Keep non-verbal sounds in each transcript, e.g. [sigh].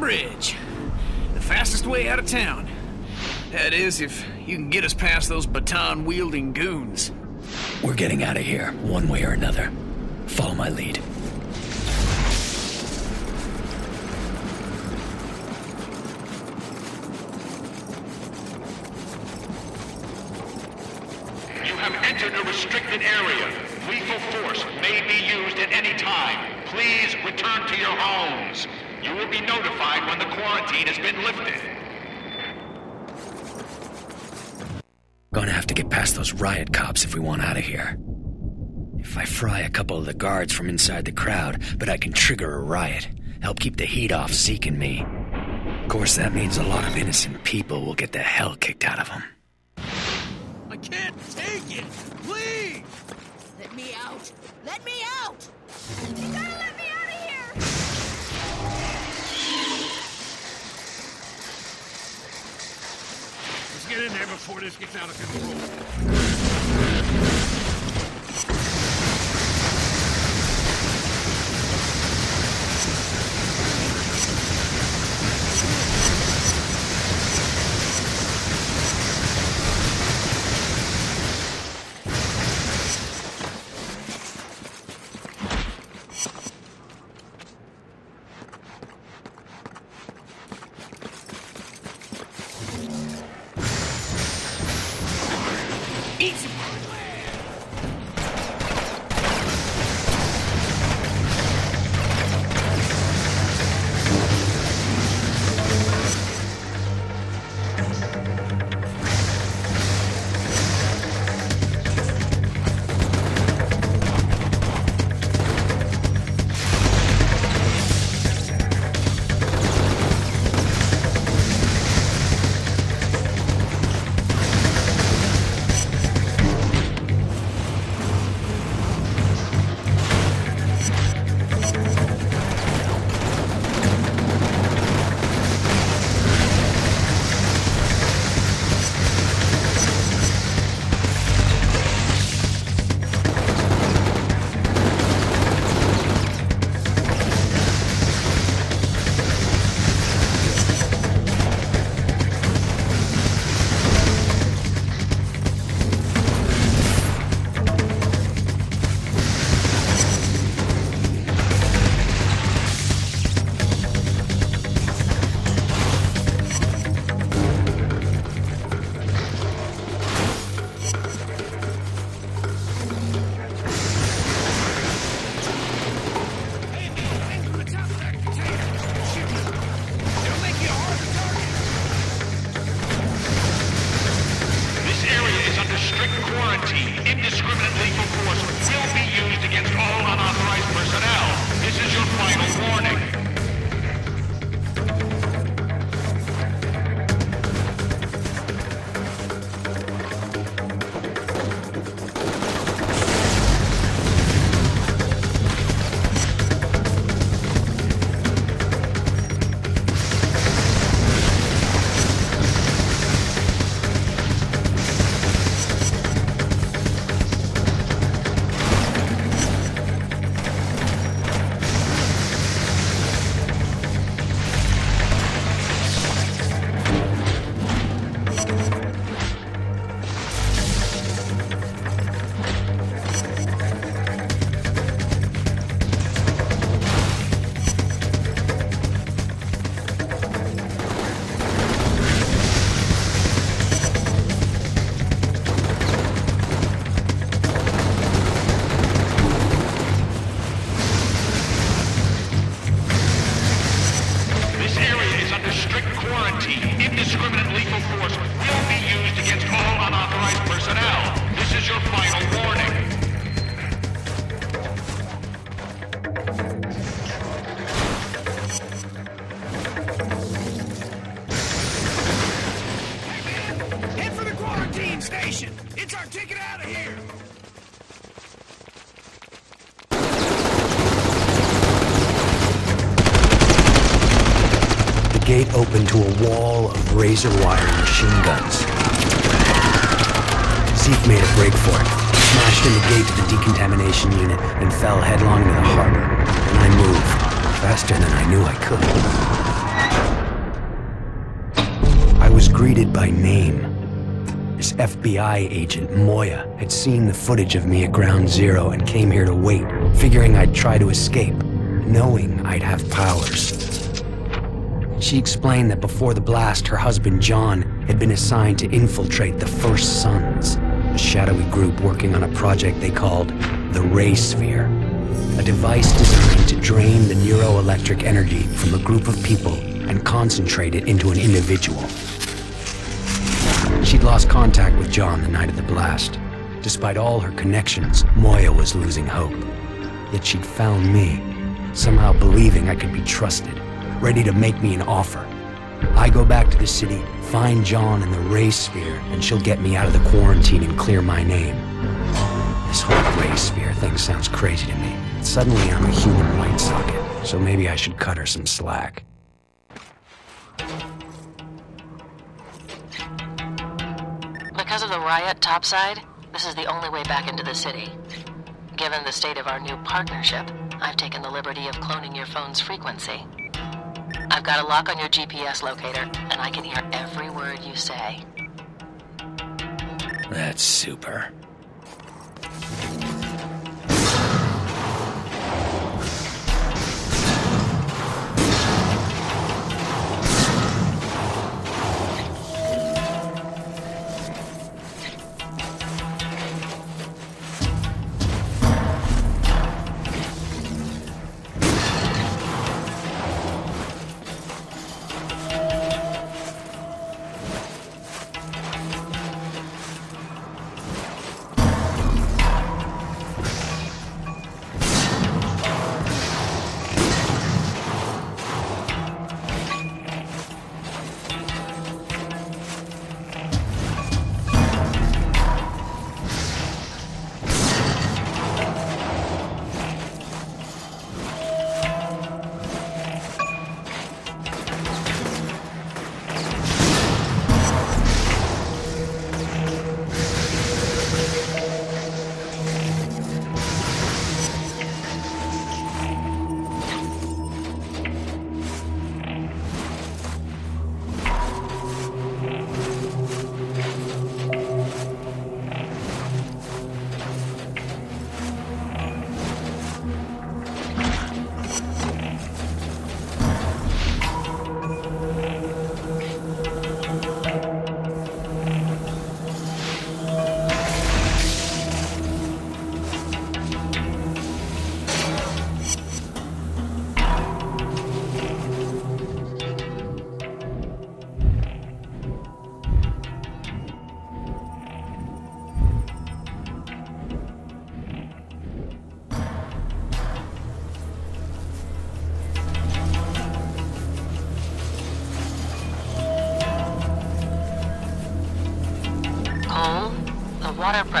Bridge. The fastest way out of town. That is, if you can get us past those baton wielding goons. We're getting out of here, one way or another. Follow my lead. You have entered a restricted area. Lethal force may be used at any time. Please return to your homes. You will be notified when the quarantine has been lifted. Gonna have to get past those riot cops if we want out of here. If I fry a couple of the guards from inside the crowd, but I can trigger a riot, help keep the heat off Zeke and me. Of course, that means a lot of innocent people will get the hell kicked out of them. I can't before this gets out of control. Gate opened to a wall of razor wire machine guns. Zeke made a break for it, smashed in the gate to the decontamination unit, and fell headlong into the harbor. And I moved, faster than I knew I could. I was greeted by name. This FBI agent, Moya, had seen the footage of me at Ground Zero and came here to wait, figuring I'd try to escape, knowing I'd have powers. She explained that before the blast, her husband John had been assigned to infiltrate the First Sons, a shadowy group working on a project they called the Ray Sphere, a device designed to drain the neuroelectric energy from a group of people and concentrate it into an individual. She'd lost contact with John the night of the blast. Despite all her connections, Moya was losing hope. Yet she'd found me, somehow believing I could be trusted, ready to make me an offer. I go back to the city, find John in the Ray Sphere, and she'll get me out of the quarantine and clear my name. This whole Ray Sphere thing sounds crazy to me. Suddenly I'm a human light socket, so maybe I should cut her some slack. Because of the riot topside, this is the only way back into the city. Given the state of our new partnership, I've taken the liberty of cloning your phone's frequency. I've got a lock on your GPS locator, and I can hear every word you say. That's super.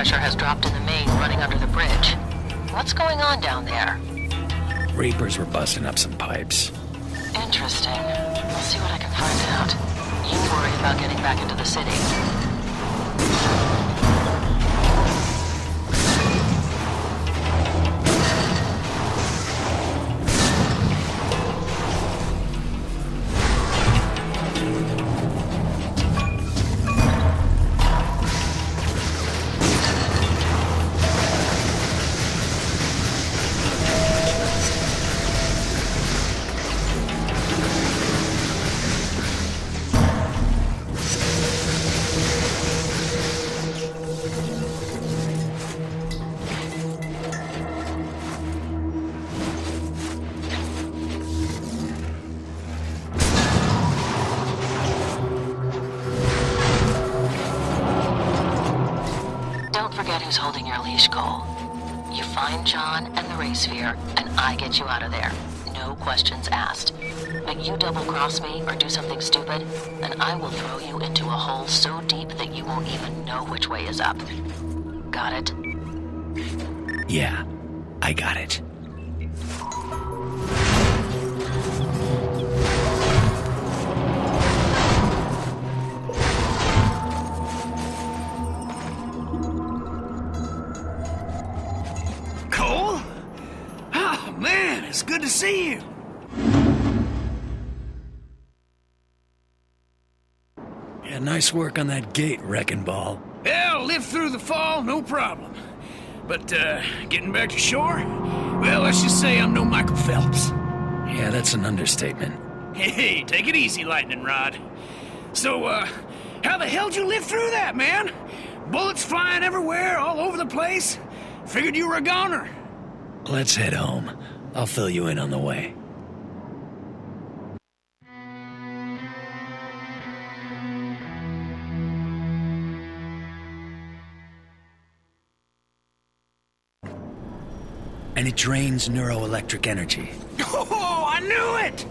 Pressure has dropped in the main running under the bridge. What's going on down there? Reapers were busting up some pipes. Interesting. I'll see what I can find out. You worry about getting back into the city. Who's holding your leash, Cole. You find John and the Ray Sphere, and I get you out of there. No questions asked. But you double cross me or do something stupid, and I will throw you into a hole so deep that you won't even know which way is up. Got it? Yeah, I got it. See you. Yeah, nice work on that gate, Wrecking Ball. Hell, live through the fall, no problem. But, uh, getting back to shore? Well, let's just say I'm no Michael Phelps. Yeah, that's an understatement. Hey, take it easy, Lightning Rod. So, uh, how the hell'd you live through that, man? Bullets flying everywhere, all over the place? Figured you were a goner. Let's head home. I'll fill you in on the way. And it drains neuroelectric energy. [laughs] Oh, I knew it!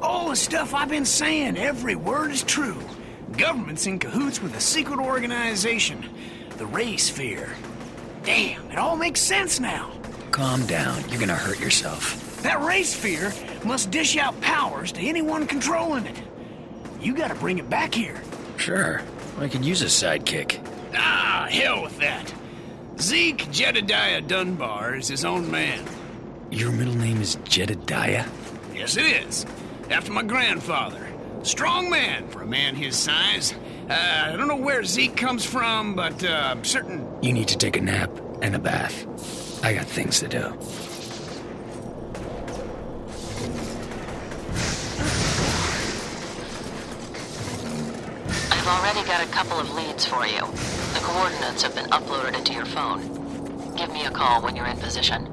All the stuff I've been saying, every word is true. Government's in cahoots with a secret organization, the Ray Sphere. Damn, it all makes sense now. Calm down, you're gonna hurt yourself. That Ray Sphere must dish out powers to anyone controlling it. You gotta bring it back here. Sure, I could use a sidekick. Ah, hell with that. Zeke Jedediah Dunbar is his own man. Your middle name is Jedediah? Yes, it is. After my grandfather. Strong man for a man his size. Uh, I don't know where Zeke comes from, but uh, I'm certain. You need to take a nap and a bath. I got things to do. I've already got a couple of leads for you. The coordinates have been uploaded into your phone. Give me a call when you're in position.